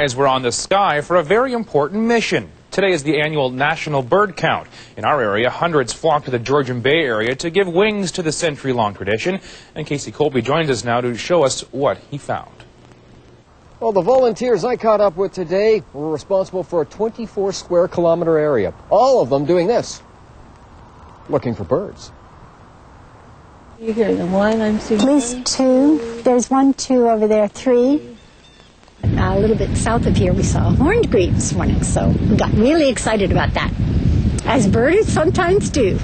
As we're on the sky for a very important mission. Today is the annual National Bird Count. In our area, hundreds flock to the Georgian Bay area to give wings to the century-long tradition. And Casey Colby joins us now to show us what he found. Well, the volunteers I caught up with today were responsible for a 24 square kilometer area. All of them doing this, looking for birds. You hear the one I'm seeing? At least two. There's one, two over there, three. Uh, a little bit south of here, we saw a horned grebe this morning, so we got really excited about that, as birds sometimes do.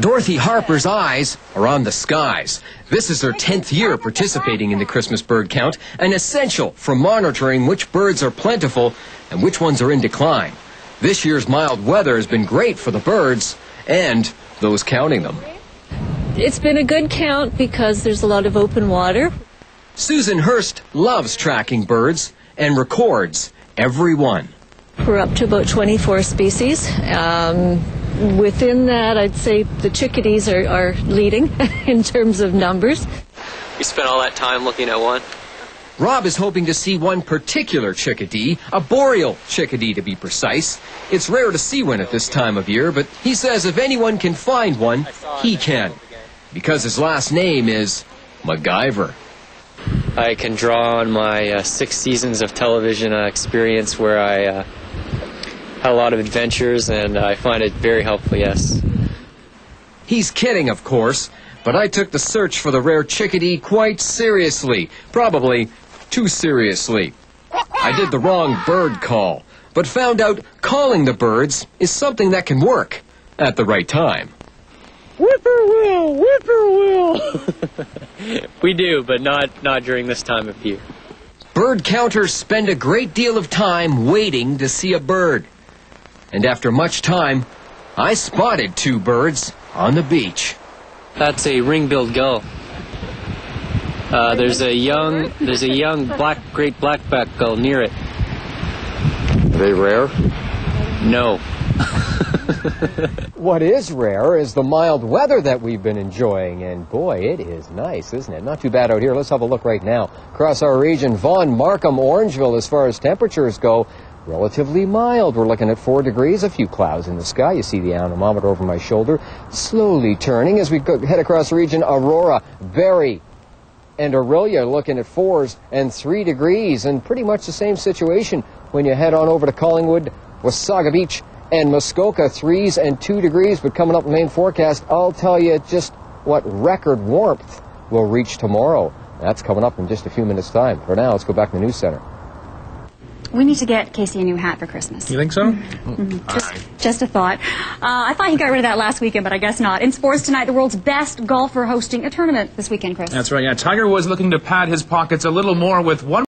Dorothy Harper's eyes are on the skies. This is her 10th year participating in the Christmas bird count, an essential for monitoring which birds are plentiful and which ones are in decline. This year's mild weather has been great for the birds and those counting them. It's been a good count because there's a lot of open water. Susan Hurst loves tracking birds and records every one. We're up to about 24 species. Um, within that, I'd say the chickadees are, are leading in terms of numbers. You spent all that time looking at one? Rob is hoping to see one particular chickadee, a boreal chickadee to be precise. It's rare to see one at this time of year, but he says if anyone can find one, he can. Because his last name is Maciver. I can draw on my uh, six seasons of television uh, experience where I uh, had a lot of adventures, and I find it very helpful, yes. He's kidding, of course, but I took the search for the rare chickadee quite seriously. Probably too seriously. I did the wrong bird call, but found out calling the birds is something that can work at the right time. Whippoorwill, whippoorwill. we do, but not not during this time of year. Bird counters spend a great deal of time waiting to see a bird. And after much time, I spotted two birds on the beach. That's a ring-billed gull. Uh, there's a young there's a young black great blackback gull near it. Are they rare? No. What is rare is the mild weather that we've been enjoying, and boy, it is nice, isn't it? Not too bad out here. Let's have a look right now. Across our region, Vaughan, Markham, Orangeville, as far as temperatures go, relatively mild. We're looking at four degrees, a few clouds in the sky. You see the anemometer over my shoulder, slowly turning as we head across the region. Aurora, Barrie, and Orillia looking at fours and three degrees, and pretty much the same situation when you head on over to Collingwood, Wasaga Beach, and Muskoka, threes and two degrees. But coming up in main forecast, I'll tell you just what record warmth will reach tomorrow. That's coming up in just a few minutes' time. For now, let's go back to the news center. We need to get Casey a new hat for Christmas. You think so? Just, just a thought. Uh, I thought he got rid of that last weekend, but I guess not. In sports tonight, the world's best golfer hosting a tournament this weekend, Chris. That's right. Yeah, Tiger was looking to pad his pockets a little more with one.